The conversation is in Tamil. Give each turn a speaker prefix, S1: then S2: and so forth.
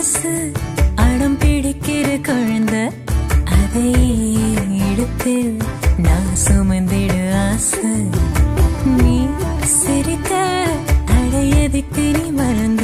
S1: மனசு அடம் பிடிக்கிற குழந்தை. அதையே எடுத்து நான் சுமந்திடு ஆசை. நீ சிரித்த அடையதுக்கு நீ மறந்து